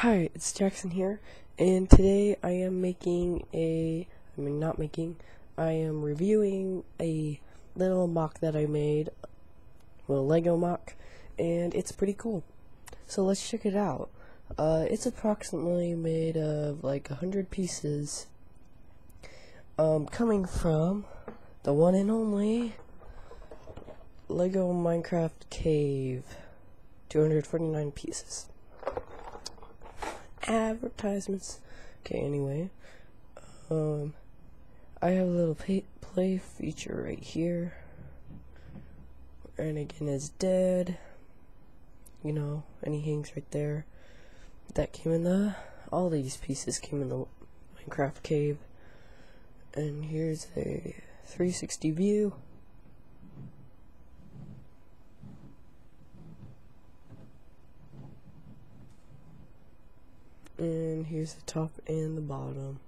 Hi, it's Jackson here, and today I am making a, I mean not making, I am reviewing a little MOC that I made, well Lego MOC, and it's pretty cool. So let's check it out. Uh, it's approximately made of like a hundred pieces, um, coming from the one and only Lego Minecraft Cave, 249 pieces advertisements. Okay, anyway, um, I have a little pay play feature right here. Anakin, is dead. You know, and he hangs right there. That came in the. All these pieces came in the Minecraft cave. And here's a 360 view. And here's the top and the bottom.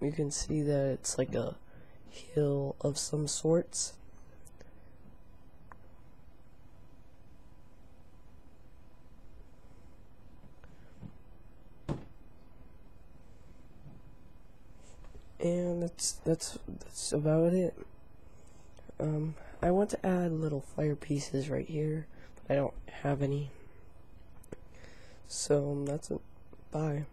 You can see that it's like a hill of some sorts. And that's that's that's about it. Um I want to add little fire pieces right here but I don't have any so that's it. Bye.